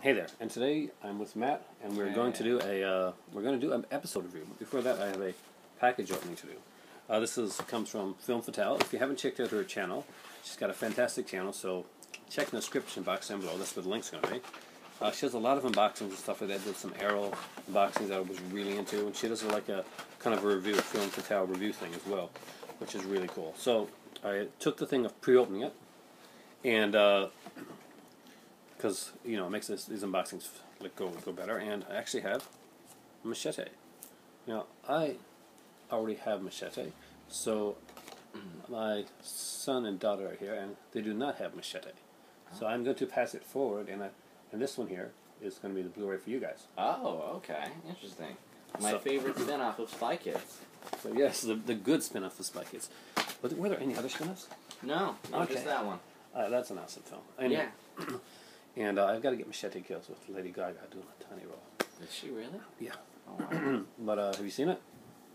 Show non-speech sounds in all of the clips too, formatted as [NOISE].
Hey there, and today I'm with Matt, and we're going to do a uh, we're going to do an episode review. Before that, I have a package opening to do. Uh, this is comes from Filmme Fatale. If you haven't checked out her channel, she's got a fantastic channel. So check in the description box down below. That's where the link's going to be. Uh, she does a lot of unboxings and stuff like that. Did some Arrow unboxings that I was really into, and she does like a kind of a review, Filmme Fatale review thing as well, which is really cool. So I took the thing of pre-opening it, and. Because you know it makes this, these unboxings like go go better. And I actually have machete. Now I already have machete, so [CLEARS THROAT] my son and daughter are here, and they do not have machete. So I'm going to pass it forward, and I, and this one here is going to be the Blu-ray for you guys. Oh, okay. Interesting. My So- favorite spin-off of Spy Kids. So yes, the the good spin-off of Spy Kids. But were there any other spin-offs? No, no, Okay. just that one. Uh, that's an awesome film. Anyway, Yeah. [CLEARS THROAT] And uh, I've got to get machete kills with Lady Gaga doing a tiny role. Is she really? Yeah. Oh, wow. [CLEARS THROAT] But uh, have you seen it?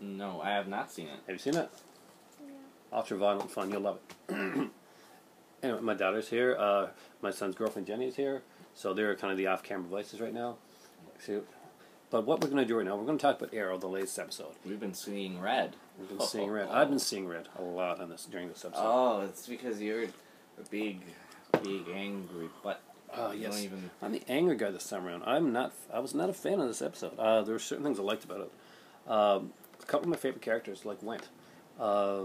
no, I have not seen it. Have you seen it? Yeah. Ultra violent fun. You'll love it. [CLEARS THROAT] anyway, my daughter's here. Uh, my son's girlfriend Jenny is here. So they're kind of the off-camera voices right now. See, but what we're going to do right now, we're going to talk about Arrow, the latest episode. We've been seeing red. We've been seeing red. Oh. I've been seeing red a lot on this during this episode. Oh, it's because you're a big, big angry butt. Oh, You yes. even. I'm the angry guy this time around. I'm not. I was not a fan of this episode. Uh, there were certain things I liked about it. Um, a couple of my favorite characters, like Went. Uh,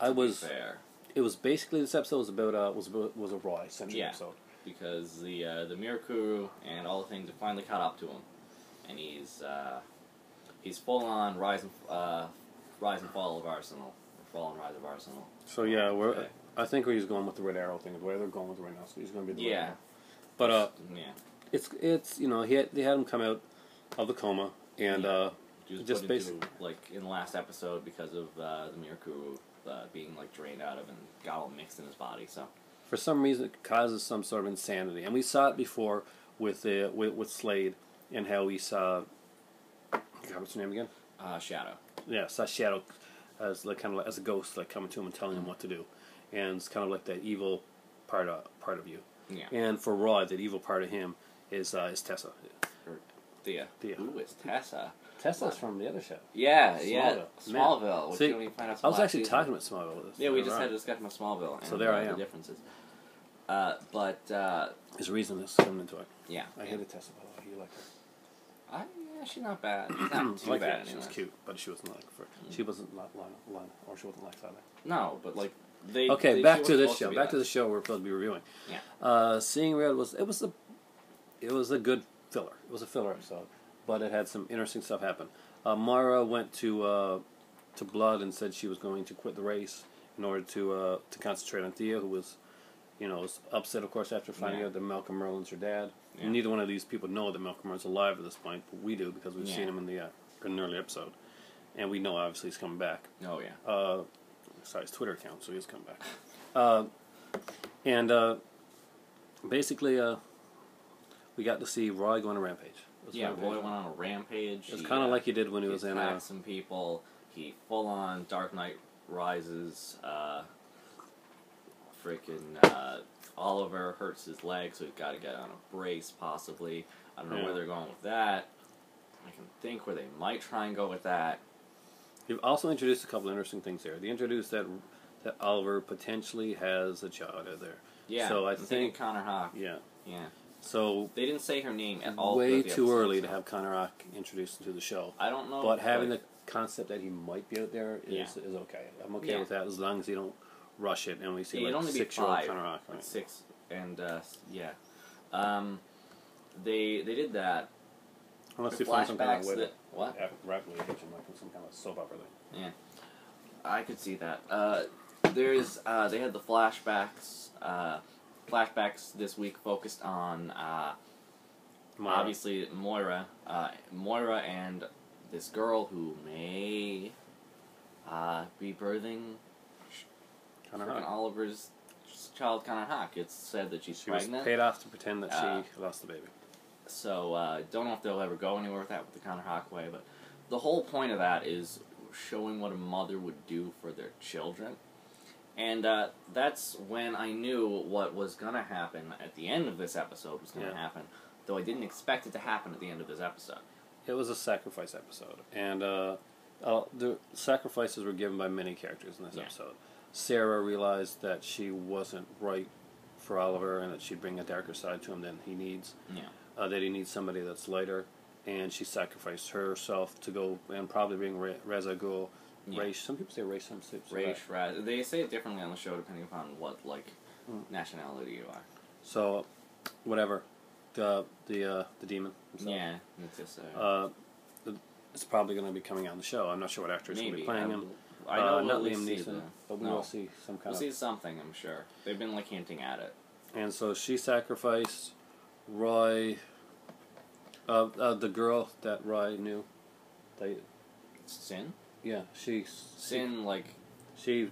I was. fair It was basically this episode was about uh, was about, was a Roy Yeah. episode. because the uh, the Mirakuru and all the things have finally caught up to him, and he's uh, he's full on rise and uh, rise and fall of Arsenal, fall and rise of Arsenal. So yeah, we're. Okay. I think where he's going with the Red Arrow thing. Where they're going with right now, so he's going to be the Yeah. But uh, yeah, it's it's you know he had, they had him come out of the coma and Yeah. uh, just put basic- into like in the last episode because of uh, the Mirakuru uh, being like drained out of and got all mixed in his body. So for some reason it causes some sort of insanity, and we saw it before with the with, with Slade and how we saw. God, what's her name again? uh, Shado. Yeah, saw Shado as like kind of like, as a ghost, like coming to him and telling him what to do, and it's kind of like that evil part of part of you. Yeah. And for Rod, that evil part of him is uh, is Tessa. Or Thea. Thea. Who is Tessa? Tessa's from the other show. Yeah, yeah. Smallville. Smallville. Which See, you find out I was actually last talking season. about Smallville. with Yeah, we just had a discussion about Smallville. And, So there I uh, am. The differences. Uh, but uh, There's a reason this coming into it. yeah, I hated Tessa. By the way, you like her. I, yeah, she's not bad. [CLEARS THROAT] She's not too like bad. She was anyway. cute, but she wasn't like for. She wasn't like Lana, Lana, or she wasn't like Tyler. No, but like they. Okay, they- back to this show. be back to the show we're supposed to be reviewing. Yeah. Uh, Seeing Red was it was a it was a good filler. It was a filler episode, but it had some interesting stuff happen. Uh, Moira went to uh, to Blood and said she was going to quit the race in order to uh, to concentrate on Thea, who was you know was upset, of course, after finding Yeah. out that Malcolm Merlyn's her dad. Yeah. Neither one of these people know that Malcolm Merlyn's alive at this point, but we do because we've Yeah. seen him in the uh, in an early episode, and we know obviously he's coming back Oh yeah. uh, sorry, his Twitter account, so he's coming back. Uh, and uh, basically, uh, we got to see Roy go on a rampage. Yeah, rampage. Roy went on a rampage. It was He, kind of uh, like he did when he he was in. Uh, some people. He full on Dark Knight Rises. Uh, freaking uh, Oliver hurts his leg, so he's got to get on a brace possibly. I don't know Yeah. where they're going with that. I can think where they might try and go with that. he also introduced a couple interesting things there. They introduced that that Oliver potentially has a child out there. Yeah. So I I'm think- Connor Hawke. Yeah. Yeah. So They didn't say her name at all. way too early to have Connor Hawke introduced into the show. I don't know. But having like, the concept that he might be out there is, Yeah. is okay. I'm okay Yeah. with that as long as you don't rush it and we see Yeah, like only six year old five, Connor Hawke. like Right? six and uh, yeah. Um, they they did that. Unless you find some kind of flashbacks that what? Rapidly age him, like some kind of soap opera thing. Yeah, I could see that. Uh, there's uh, they had the flashbacks. Uh, flashbacks this week focused on uh, Mara. obviously Moira, uh, Moira and this girl who may uh, be birthing Hawke. Oliver's child, Connor Hawke. It's said that she's She was pregnant. paid off to pretend that Uh, she lost the baby. So uh, don't know if they'll ever go anywhere with that with the Connor Hawke way, but the whole point of that is showing what a mother would do for their children. And uh, that's when I knew what was gonna happen at the end of this episode was gonna Yeah. happen. though I didn't expect it to happen at the end of this episode. It was a sacrifice episode, and uh, uh, the sacrifices were given by many characters in this Yeah. episode. Sara realized that she wasn't right for Oliver, and that she'd bring a darker side to him than he needs. Yeah. Uh, that he needs somebody that's lighter, and she sacrificed herself to go and probably bring Re- Ra's al Ghul. Yeah. Raish. Some people say Raish. Some say Raish, Raz. They say it differently on the show depending upon what like Mm. nationality you are. So, whatever. The the uh, the demon. himself. Yeah, it's just uh, Uh, it's probably going to be coming out on the show. I'm not sure what actor is going to be playing him. I know uh, not Liam Neeson, the- but we no. will see some kind We'll of. see something. I'm sure they've been like hinting at it. And so she sacrificed Roy. Uh, uh, the girl that Roy knew. They, Sin, yeah, she. Sin, like She,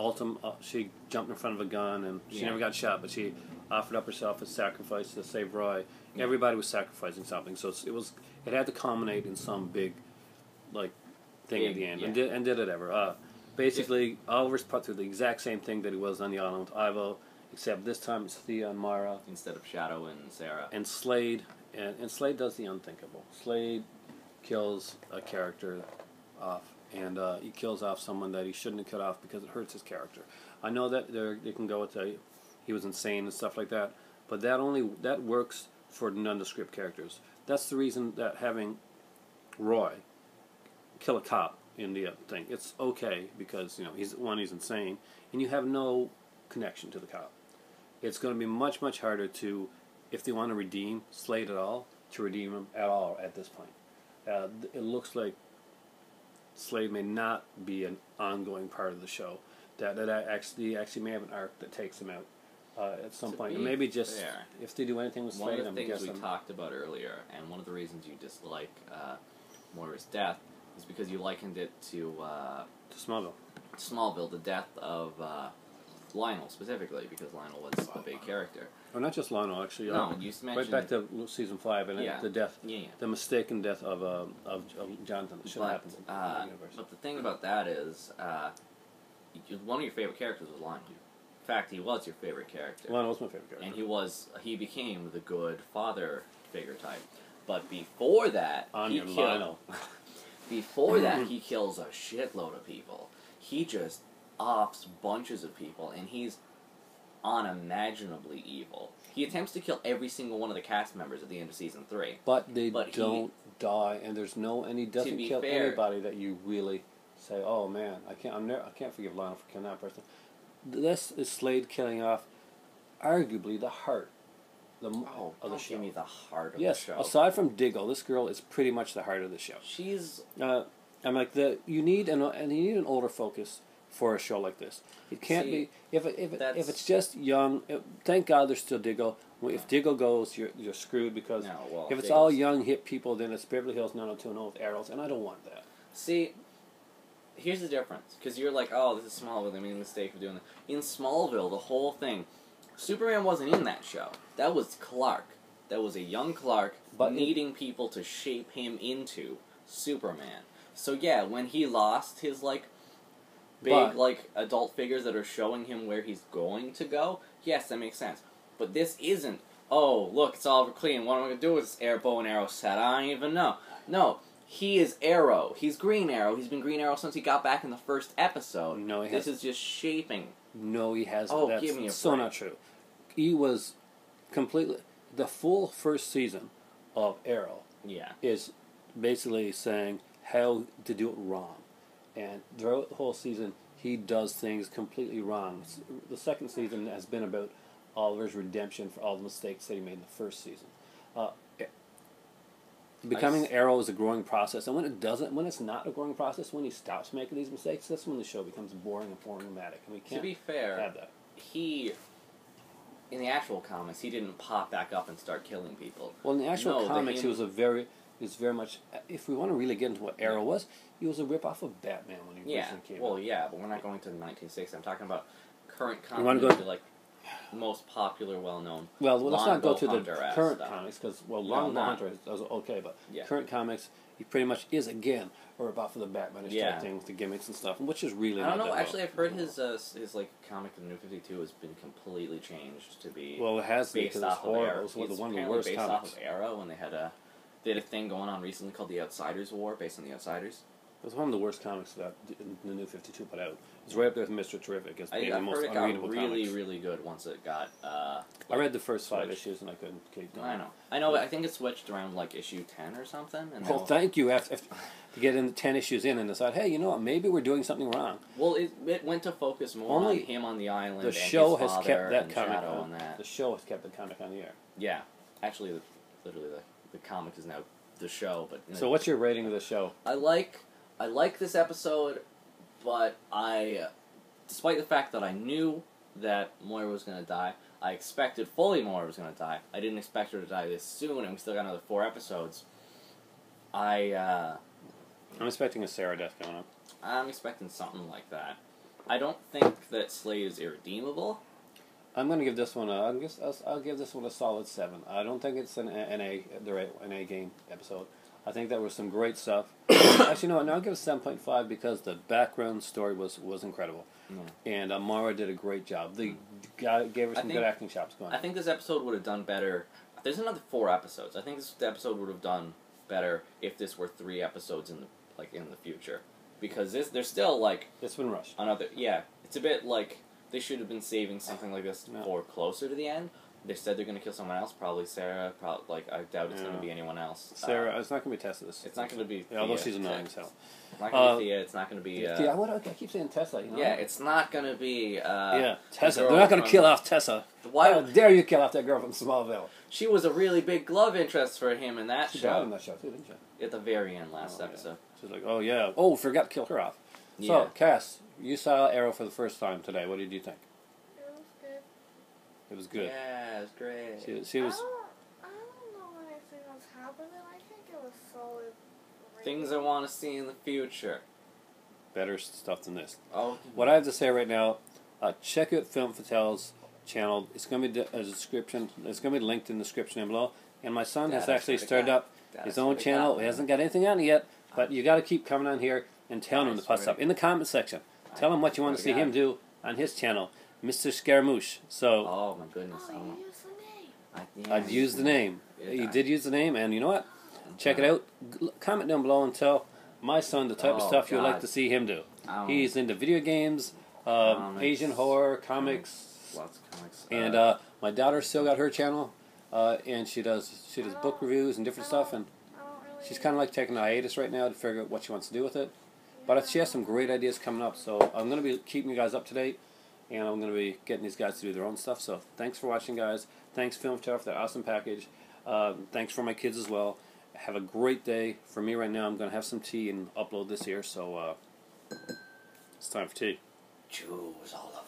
ultim, uh, she jumped in front of a gun and she Yeah. never got shot, but she offered up herself as a sacrifice to save Roy. Yeah. Everybody was sacrificing something, so it was it had to culminate in some big, like, thing at the end, yeah. and did and did it ever. Uh, basically, Oliver's put through the exact same thing that he was on the island with Ivo, except this time it's Thea and Moira instead of Shado and Sara. and Slade, and, and Slade does the unthinkable. Slade kills a character off, and uh, he kills off someone that he shouldn't have cut off because it hurts his character. I know that they they can go with the, he was insane and stuff like that, but that only that works for nondescript characters. That's the reason that having Roy kill a cop in the uh, thing it's okay because you know he's one he's insane and you have no connection to the cop. It's going to be much much harder to if they want to redeem Slade at all to redeem him at all at this point. Uh, it looks like Slade may not be an ongoing part of the show. That that actually actually may have an arc that takes him out uh, at some To point. maybe just fair, if they do anything with One of the I'm things we talked about earlier, and one of the reasons you dislike uh, Moira's death, is because you likened it to uh, to Smallville. Smallville, the death of uh, Lionel specifically, because Lionel was a big character. Or not just Lionel, actually. No, uh, you just right back to season five and Yeah. the death, yeah, yeah. the mistaken death of uh, of, of Jonathan. That should But, have happened in uh, the universe. but the thing about that is, uh, one of your favorite characters was Lionel. In fact, he was your favorite character. Lionel was my favorite character. and he was he became the good father figure type. But before that, Anya he and killed, Lionel. [LAUGHS] before that mm-hmm. he kills a shitload of people. He just offs bunches of people, and he's unimaginably evil. He attempts to kill every single one of the cast members at the end of season three. But they But he- don't die, and there's no, and he doesn't be kill fair- anybody that you really say, "Oh man, I can't, I'm never, I can't forgive Lionel for killing that person." This is Slade killing off, arguably the heart, the Oh, of the show. the heart of yes, the show. aside from Diggle, this girl is pretty much the heart of the show. She's Uh, I'm like the you need an and you need an older focus for a show like this. It can't See, be if it, if it, if it's just young. It, thank God there's still Diggle. Well, If Diggle goes, you're you're screwed because no. Well, if it's Diggle's- all young hip people, then it's Beverly Hills 90210 with arrows, and I don't want that. See, here's the difference. Because you're like, oh, this is Smallville. They made a mistake of doing that. In Smallville, the whole thing, Superman wasn't in that show. That was Clark. That was a young Clark But it- needing people to shape him into Superman. So yeah, when he lost his like big But- like adult figures that are showing him where he's going to go, yes, that makes sense. But this isn't. Oh, look, it's Oliver Queen. What am I gonna do with this air bow and arrow set? I don't even know. No, he is Arrow. He's Green Arrow. He's been Green Arrow since he got back in the first episode. No, he this hasn't. is just shaping. No, he hasn't. Oh, That's give me a so break. not true. He was completely the full first season of Arrow Yeah. is basically saying how to do it wrong, and throughout the whole season he does things completely wrong. The second season has been about Oliver's redemption for all the mistakes that he made in the first season. Uh, becoming s- Arrow is a growing process, and when it doesn't, when it's not a growing process, when he stops making these mistakes, that's when the show becomes boring and formulaic, and we can't be fair, have that. he in the actual comics he didn't pop back up and start killing people. Well, in the actual No, the comics, he was a very, he was very much. If we want to really get into what Arrow was, he was a rip off of Batman when he Yeah. originally came Well, out. yeah, but we're not going to the 1960. I'm talking about current comics. You wanna continuity. go- like most popular, well-known. Well, let's not go to the Hunter-esque current stuff. comics because well, No, Longbow not- Hunter is, okay, but Yeah. current comics he pretty much is again a ripoff of the Batmanish Yeah. things, the gimmicks and stuff, which is really. I don't know. Actually, well. I've heard his uh, his like comic, the New Fifty Two, has been completely changed to be Well, it has based off of. Arrow. It's one of the the worst based comics. off of Arrow, and they had a they had a thing going on recently called the Outsiders War, based on the Outsiders. It was one of the worst comics that the New Fifty Two put out. It's right up there with Mister Terrific as I, being the most heard it got really, comics. really good once it got. Uh, I read the first five Switch. issues and I couldn't keep going. I know. I know. I think it switched around like issue ten or something. And Well, thank you. After, after to get in ten issues in and decide, hey, you know what? Maybe we're doing something wrong. well, it, it went to focus more Only on him on the island. The and show has kept that comic on. that. The show has kept the comic on the air. Yeah, actually, the, literally, the, the comic is now the show. But So, what's your rating of the show? I like I like this episode, but I, despite the fact that I knew that Moira was gonna die, I expected fully Moira was gonna die. I didn't expect her to die this soon, and we still got another four episodes. I uh, I'm expecting a Sara death coming up. I'm expecting something like that. I don't think that Slade is irredeemable. I'm going to give this one. A, I'll, guess, I'll, I'll give this one a solid seven. I don't think it's an, an A, the right an A game episode. I think that was some great stuff. [COUGHS] Actually, no, no, I'll give it seven point five because the background story was was incredible, Yeah. and uh, Amara did a great job. The mm. guy gave her some think- good acting chops going. I think this episode would have done better. There's another four episodes. I think this episode would have done better if this were three episodes in the like in the future, because this there's still like it's been rushed. another yeah. It's a bit like they should have been saving something like this Yeah. for closer to the end. They said they're gonna kill someone else, probably Sara. Probably like I doubt it's Yeah. gonna be anyone else. Sara, Uh, it's not going to be Tessa. This. it's not gonna be. Yeah, although Thea. she's annoying as hell. It's not gonna Uh, be Thea. It's not gonna be. Uh, yeah, what, I keep saying Tessa. You know? yeah, it's not gonna be. Uh, yeah, Tessa. girl They're not going to from- kill off Tessa. Why? How dare you kill off that girl from Smallville? She was a really big glove interest for him in that She died in show that show too, didn't she? at the very end last Oh, yeah. episode. She's like, oh yeah, oh forgot to kill her off. Yeah. So, Cass, you saw Arrow for the first time today. What did you think? It was good. It was good. Yeah, it's great. She, she was. I don't, I don't know anything was happening. I think it was solid. Things I want to see in the future. better stuff than this. Oh, What I have to say right now, uh, check out Filmme Fatale's channel. It's going to be a description. It's going to be linked in the description down below. And my son has actually started up That's his own channel. got. He hasn't got anything on it yet, but you got to keep coming on here and telling him to That's put stuff in the comment section. Tell him what you want to see what him do on his channel, Mr. Scaramouche. So Oh my goodness! Oh, I you want- used the name. I, yeah, I've used the name. Yeah, You did use the name, and you know what? Check it out. Comment down below and tell my son the type of Oh, stuff you'd like to see him do. I He's into video games, uh, Comics. Asian horror, comics, lots of comics. and uh, my daughter still got her channel, uh, and she does she does book reviews and different stuff, and I don't really. she's kind of like taking a hiatus right now to figure out what she wants to do with it. But she has some great ideas coming up, so I'm going to be keeping you guys up to date, and I'm going to be getting these guys to do their own stuff. So thanks for watching, guys. Thanks, Film Tower, for that awesome package. Um, thanks for my kids as well. Have a great day. For me right now, I'm going to have some tea and upload this here, so uh, it's time for tea. Choose all of.